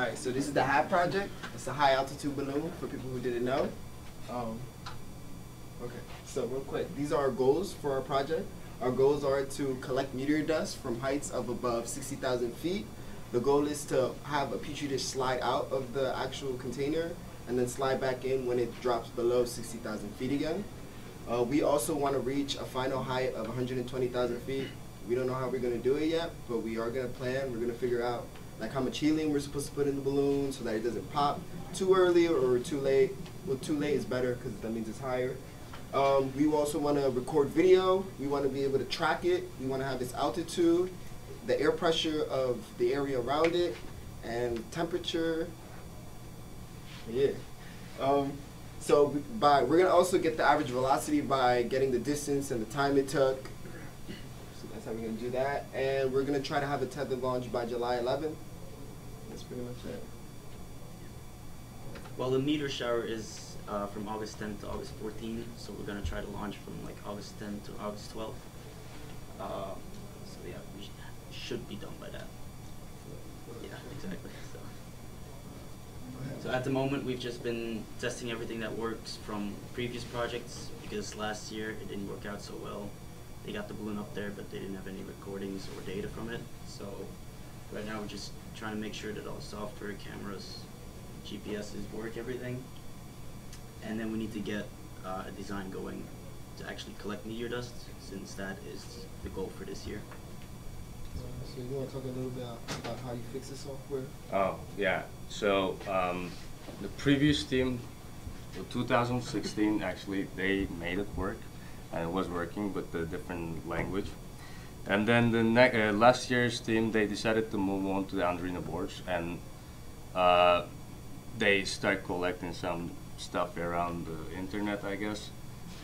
Alright, so this is the HAT project. It's a high altitude balloon for people who didn't know. Um, okay, so real quick, these are our goals for our project. Our goals are to collect meteor dust from heights of above 60,000 feet. The goal is to have a petri dish slide out of the actual container and then slide back in when it drops below 60,000 feet again. Uh, we also want to reach a final height of 120,000 feet. We don't know how we're going to do it yet, but we are going to plan. We're going to figure out like how much helium we're supposed to put in the balloon so that it doesn't pop too early or too late. Well, too late is better because that means it's higher. Um, we also want to record video. We want to be able to track it. We want to have its altitude, the air pressure of the area around it, and temperature. Yeah. Um, so by we're gonna also get the average velocity by getting the distance and the time it took. So that's how we're gonna do that, and we're gonna try to have a tethered launch by July 11th. That's pretty much it. Well, the meteor shower is uh, from August 10th to August 14th, so we're gonna try to launch from like August 10th to August 12th. Uh, so yeah, we sh- should be done by that. Yeah, exactly. So. so at the moment, we've just been testing everything that works from previous projects because last year it didn't work out so well. They got the balloon up there, but they didn't have any recordings or data from it. So right now we're just trying to make sure that all software, cameras, GPSs work, everything. And then we need to get uh, a design going to actually collect meteor dust, since that is the goal for this year. Uh, So you want to talk a little bit about how you fix the software? Oh, yeah. So um, the previous team, the 2016, actually, they made it work, and it was working, but the different language. And then the ne- uh, last year's team, they decided to move on to the Arduino boards, and uh, they start collecting some stuff around the internet, I guess,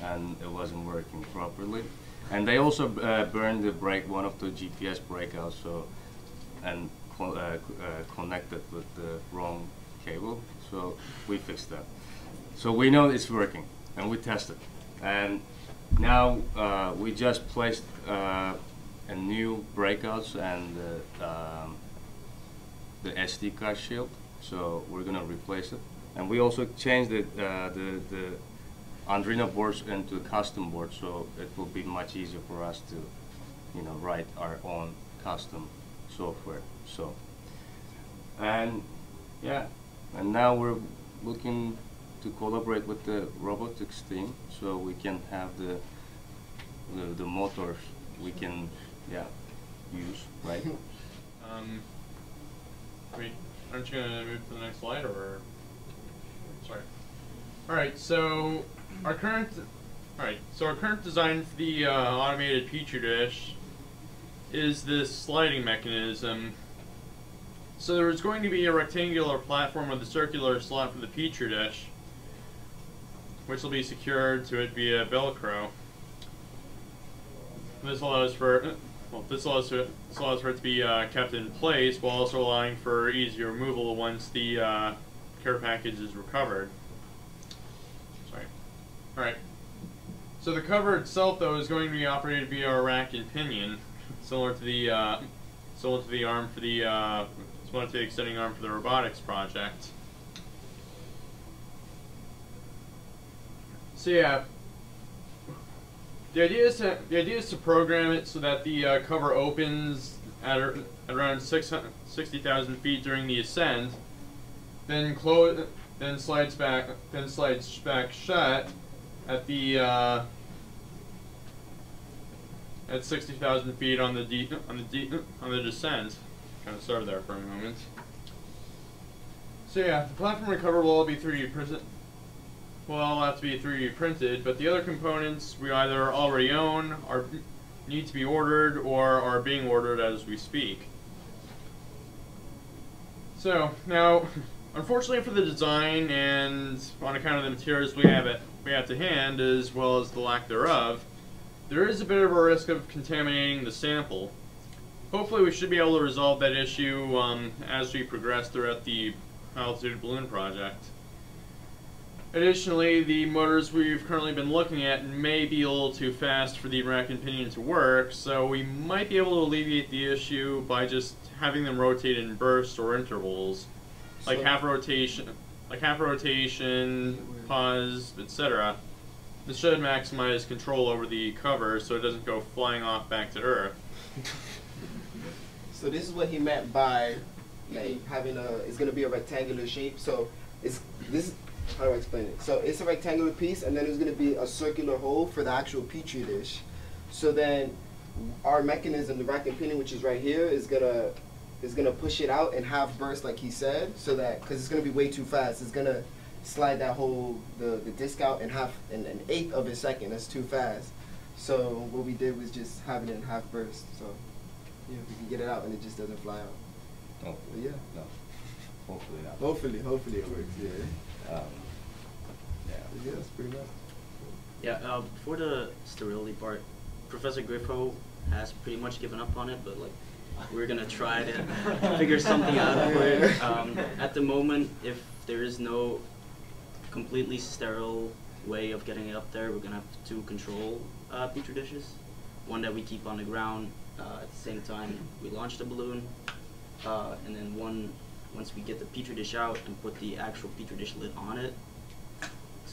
and it wasn't working properly. And they also uh, burned the break, one of the GPS breakouts, so and co- uh, uh, connected with the wrong cable. So we fixed that. So we know it's working, and we tested. And now uh, we just placed uh, a new breakouts and uh, um, the SD card shield. So we're gonna replace it. And we also changed the uh, the the Arduino boards into custom boards, so it will be much easier for us to, you know, write our own custom software. So, and yeah, and now we're looking to collaborate with the robotics team, so we can have the the, the motors we can yeah use right. Um, wait, aren't you gonna move to the next slide, or sorry? All right, so our current, all right, so our current design for the uh, automated petri dish is this sliding mechanism. So there's going to be a rectangular platform with a circular slot for the petri dish, which will be secured to it via Velcro. This allows for well, this allows for, this allows it to be uh, kept in place while also allowing for easy removal once the uh, care package is recovered. Sorry. All right. So the cover itself, though, is going to be operated via a rack and pinion, similar to the uh, similar to the arm for the uh, similar to the extending arm for the robotics project. So yeah, the idea is to the idea is to program it so that the uh, cover opens at, at around 600 60,000 feet during the ascent, then close, then slides back, then slides back shut at the uh, at 60,000 feet on the on the on the descent. Kind of started there for a moment. So yeah, the platform and cover will all be 3D printed will all have to be 3D printed, but the other components we either already own, are need to be ordered, or are being ordered as we speak. So now, unfortunately for the design and on account of the materials we have at we have to hand, as well as the lack thereof, there is a bit of a risk of contaminating the sample. Hopefully, we should be able to resolve that issue um, as we progress throughout the altitude balloon project. Additionally, the motors we've currently been looking at may be a little too fast for the rack and pinion to work, so we might be able to alleviate the issue by just having them rotate in bursts or intervals. like So- half rotation, like half rotation, pause, etc. This should maximize control over the cover so it doesn't go flying off back to Earth. So this is what he meant by like having a it's gonna be a rectangular shape. So it's this how do I explain it? So it's a rectangular piece and then there's gonna be a circular hole for the actual petri dish. So then our mechanism, the rack and pinion, which is right here, is gonna is gonna push it out and half burst like he said, so that because it's gonna be way too fast, it's gonna slide that whole the, the disc out in half in an eighth of a second. That's too fast. So what we did was just have it in half burst. So yeah, we can get it out and it just doesn't fly out. Hopefully, yeah, no. Hopefully not. hopefully, hopefully it works. Yeah, Um, yeah. That's pretty much. Yeah, uh, for the sterility part, Professor Griffo has pretty much given up on it, but like we're gonna try to figure something out for it. Um, at the moment, if there is no completely sterile way of getting it up there, we're gonna have two control uh, petri dishes. One that we keep on the ground. Uh, at the same time, we launch the balloon, uh, and then one once we get the petri dish out and put the actual petri dish lid on it,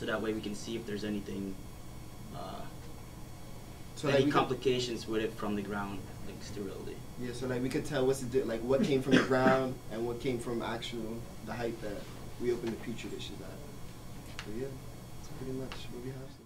so that way we can see if there's anything, uh, So any like complications with it from the ground, like sterility. yeah, so like we could tell what's the like what came from the ground and what came from actual the height that we opened the petri dishes at. But yeah, that's pretty much what we have. So.